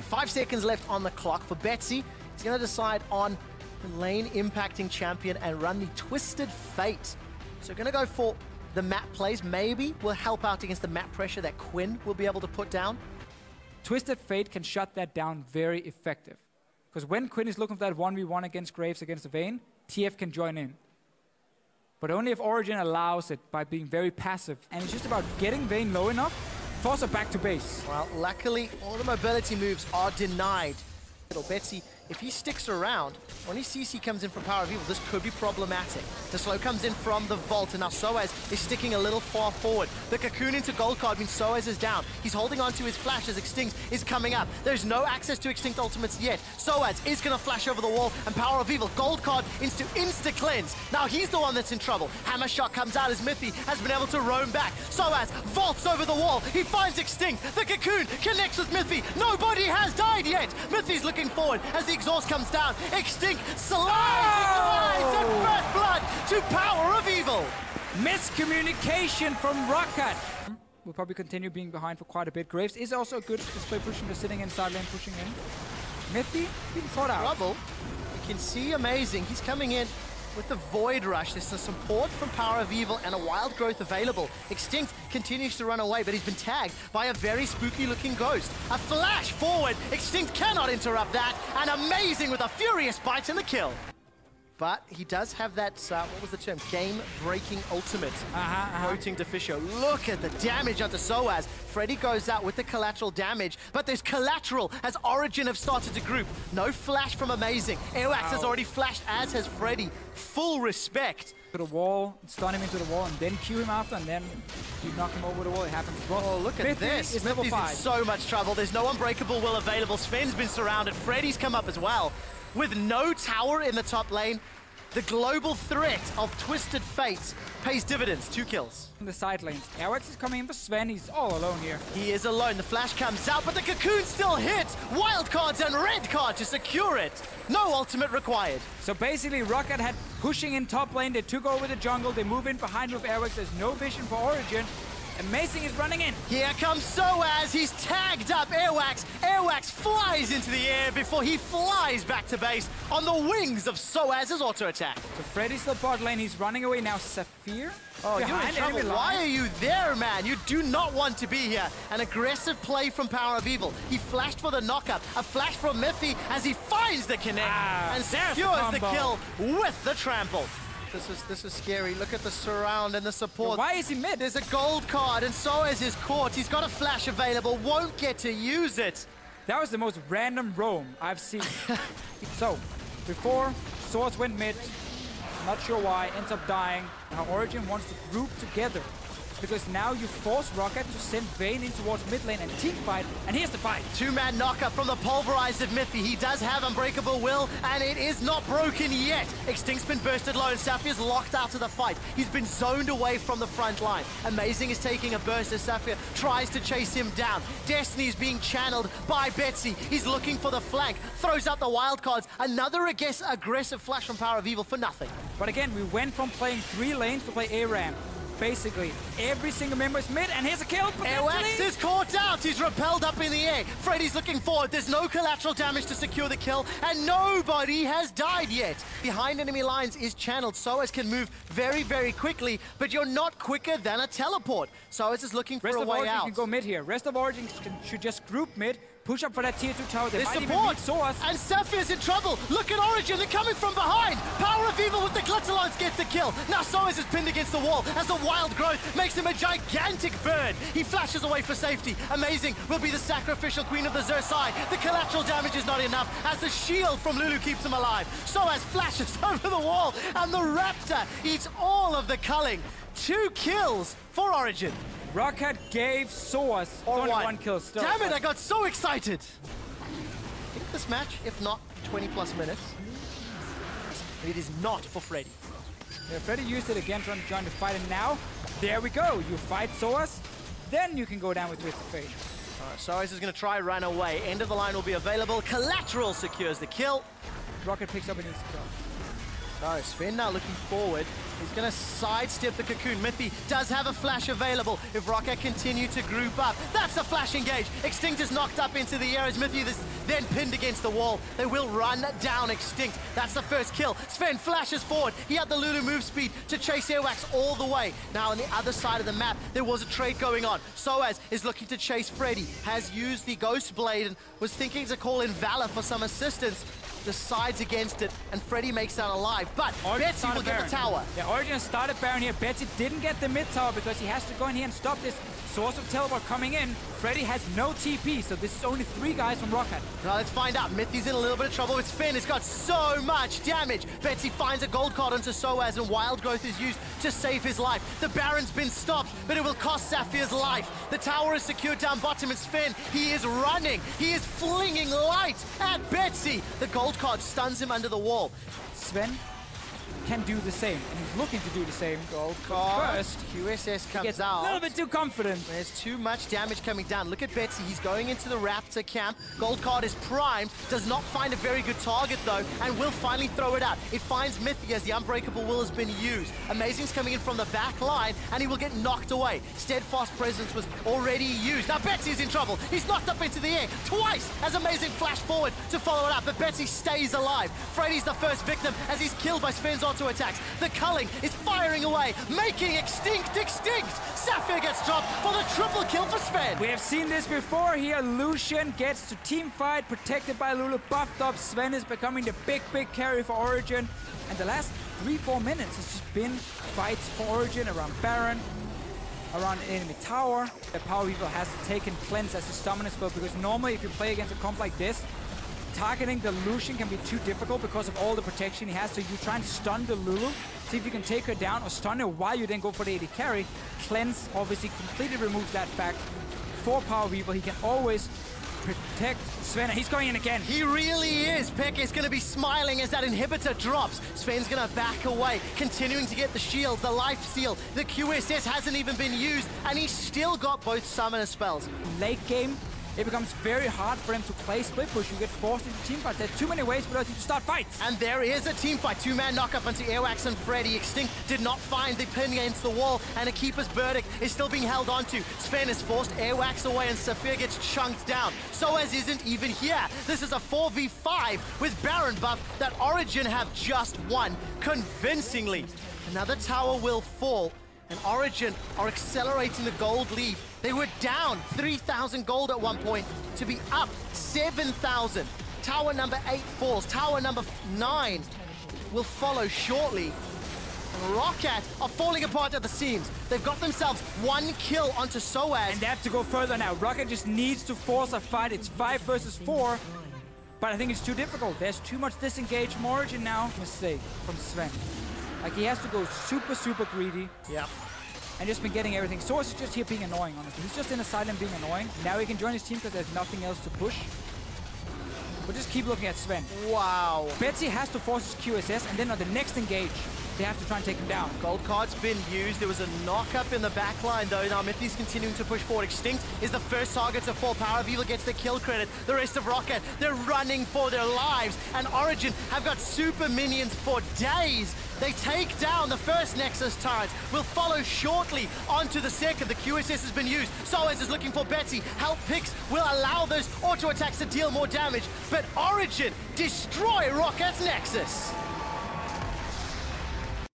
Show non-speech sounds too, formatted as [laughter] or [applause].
Five seconds left on the clock for Betsy. He's going to decide on lane impacting champion and run the Twisted Fate. So going to go for the map plays. Maybe will help out against the map pressure that Quinn will be able to put down. Twisted Fate can shut that down very effective. Because when Quinn is looking for that 1v1 against Graves against the Vayne, TF can join in. But only if Origen allows it by being very passive. And it's just about getting Vayne low enough Force back to base. Well, luckily, all the mobility moves are denied. Little Betsy, if he sticks around, when he sees he comes in from Power of Evil, this could be problematic. The slow comes in from the vault, and now Soaz is sticking a little far forward. The cocoon into gold card means Soaz is down. He's holding on to his flash as Extinkt is coming up. There's no access to Extinkt ultimates yet. Soaz is going to flash over the wall, and Power of Evil, gold card into insta-cleanse. Now he's the one that's in trouble. Hammer shot comes out as Mithy has been able to roam back. Soaz vaults over the wall. He finds Extinkt. The cocoon connects with Mithy. Nobody has died yet. Mithy's looking forward as the exhaust comes down. Extinkt slides oh! and first blood to Power of Evil. Miscommunication from Roccat. We'll probably continue being behind for quite a bit. Graves is also a good display pushing, just sitting inside lane, pushing in. Mithy being fought out. Trouble. You can see Amazing. He's coming in with the Void Rush. There's some support from Power of Evil and a Wild Growth available. Extinkt continues to run away, but he's been tagged by a very spooky-looking ghost. A flash forward. Extinkt cannot interrupt that, and Amazing with a furious bite in the kill but he does have that, uh, what was the term, game-breaking ultimate. Uh -huh, uh -huh. Quoting Deficio, look at the damage onto Soaz. Freddy goes out with the collateral damage, but there's collateral as Origen have started to group. No flash from Amazing. Airwaks has already flashed, as has Freddy. Full respect. To the wall, stun him into the wall, and then cue him after, and then you knock him over the wall. It happens as well. Oh, look at this. Smithy's in so much trouble. There's no unbreakable will available. Zven's been surrounded. Freddy's come up as well. With no tower in the top lane, the global threat of Twisted Fate pays dividends. Two kills. In the side lanes. Airwaks is coming in for Zven. He's all alone here. He is alone. The flash comes out, but the cocoon still hits. Wild cards and red card to secure it. No ultimate required. So basically, Roccat had pushing in top lane. They took over the jungle. They move in behind with Airwaks. There's no vision for Origen. Amazing is running in. Here comes Soaz. He's tagged up Airwaks. Airwaks flies into the air before he flies back to base on the wings of Soaz's auto attack. So Freddy's the bot lane. He's running away now. Safir? Oh, you're in trouble. Why are you there, man? You do not want to be here. An aggressive play from Power of Evil. He flashed for the knockup. A flash from Mithy as he finds the connect ah, and secures the, the kill with the trample. This is this is scary. Look at the surround and the support. Why is he mid? There's a gold card, and so is his court. He's got a flash available, won't get to use it. That was the most random roam I've seen. [laughs] so, before, Soaz went mid. Not sure why, ends up dying. Now Origen wants to group together because now you force Roccat to send Vayne in towards mid lane and team fight, and here's the fight. Two-man knockup from the pulverized of Mithy. He does have Unbreakable Will, and it is not broken yet. Extinkt's been bursted low, and Safir's locked out of the fight. He's been zoned away from the front line. Amazing is taking a burst as Safir tries to chase him down. Destiny is being channeled by Betsy. He's looking for the flank, throws out the wild cards. Another aggressive flash from Power of Evil for nothing. But again, we went from playing three lanes to play ARAM basically every single member is mid, and here's a kill. Airwaks is caught out. He's repelled up in the air. Freddy's looking forward. There's no collateral damage to secure the kill, and nobody has died yet. Behind enemy lines is channeled. Soaz can move very, very quickly, but you're not quicker than a teleport. Soaz is looking for Rest a way out. Rest Origen out. can go mid here. Rest of Origen should just group mid, Push up for that tier 2 tower. They, they support. Soaz. And Safir's in trouble. Look at Origen. They're coming from behind. Power of Evil with the Glitterlance gets the kill. Now Soaz is pinned against the wall as the wild growth makes him a gigantic bird. He flashes away for safety. Amazing will be the sacrificial queen of the Xur The collateral damage is not enough as the shield from Lulu keeps him alive. Soaz flashes [laughs] over the wall and the Raptor eats all of the culling. Two kills for Origen. Roccat gave Soaz only one. one kill still. Damn it, I got so excited! I think this match, if not 20 plus minutes, it is not for Freddy. Yeah, Freddy used it again trying to join the fight, and now, there we go. You fight Soaz, then you can go down with Twisted Fate. Alright, Soaz is going to try run away. End of the line will be available. Collateral secures the kill. Roccat picks up an instant kill. Oh, Zven now looking forward. He's going to sidestep the Cocoon. Mithy does have a flash available if Roccat continue to group up. That's a flash engage. Extinkt is knocked up into the air as Mithy is then pinned against the wall. They will run down Extinkt. That's the first kill. Zven flashes forward. He had the Lulu move speed to chase Airwaks all the way. Now on the other side of the map, there was a trade going on. Soaz is looking to chase Freddy, has used the Ghost Blade and was thinking to call in Valor for some assistance decides against it, and Freddy makes that alive. But Betsy will get the tower. Yeah, Origen started Baron here. Betsy didn't get the mid tower because he has to go in here and stop this source of teleport coming in. Freddy has no TP, so this is only three guys from Roccat. Now let's find out. Mithy's in a little bit of trouble with Finn. It's got so much damage. Betsy finds a gold card onto Soaz, and Wild Growth is used to save his life. The Baron's been stopped, but it will cost Safir's life. The tower is secured down bottom. It's Finn. He is running. He is flinging light at Betsy. The gold card stuns him under the wall. Zven can do the same, and he's looking to do the same. Gold card. First, QSS comes gets a little bit too confident. There's too much damage coming down. Look at Betsy. He's going into the Raptor camp. Gold card is primed. Does not find a very good target, though, and will finally throw it out. It finds Mithy as the Unbreakable Will has been used. Amazing's coming in from the back line, and he will get knocked away. Steadfast Presence was already used. Now Betsy's in trouble. He's knocked up into the air twice as Amazing flash forward to follow it up, but Betsy stays alive. Freddy's the first victim as he's killed by Zven's auto attacks. The culling is firing away, making Extinkt extinct. Safir gets dropped for the triple kill for Zven. We have seen this before here. Lucian gets to team fight, protected by Lulu, buffed up. Zven is becoming the big, big carry for Origen. And the last three, four minutes has just been fights for Origen around Baron, around enemy tower. The Power of Evil has taken Cleanse as his dominant spell because normally if you play against a comp like this, targeting the Lucian can be too difficult because of all the protection he has. So you try and stun the Lulu, see if you can take her down or stun her while you then go for the AD carry. Cleanse obviously completely removes that fact. For Power of Evil, he can always protect Zven. He's going in again. He really is. Peck is going to be smiling as that inhibitor drops. Zven's going to back away, continuing to get the shield, the life steal. The QSS hasn't even been used, and he's still got both summoner spells. Late game, it becomes very hard for him to play split push. You get forced into team fights. There's too many ways for us to start fights. And there is a team fight. Two-man knockup onto Airwaks and Freddy. Extinkt did not find the pin against the wall, and a keeper's verdict is still being held onto. Zven is forced Airwaks away, and Safir gets chunked down. Soaz isn't even here. This is a 4v5 with Baron buff that Origen have just won convincingly. Another tower will fall, and Origen are accelerating the gold lead. They were down 3,000 gold at one point to be up 7,000. Tower number eight falls. Tower number nine will follow shortly. Roccat are falling apart at the seams. They've got themselves one kill onto Soaz. And they have to go further now. Roccat just needs to force a fight. It's five versus four. But I think it's too difficult. There's too much disengaged from Origen now. Mistake from Zven. Like he has to go super, super greedy Yep. And just been getting everything. Soaz is just here being annoying, honestly. He's just in asylum being annoying. Now he can join his team because there's nothing else to push. But just keep looking at Zven. Wow. Betsy has to force his QSS and then on the next engage, they have to try and take him down. Gold card's been used. There was a knock-up in the back line, though. Now Mithy's continuing to push forward. Extinkt is the first target to fall. Power of Evil gets the kill credit. The rest of Roccat, they're running for their lives. And Origen have got super minions for days. They take down the first Nexus turret. Will follow shortly onto the second. The QSS has been used. Soaz is looking for Betsy. Help picks will allow those auto attacks to deal more damage. But Origen destroy Roccat's Nexus.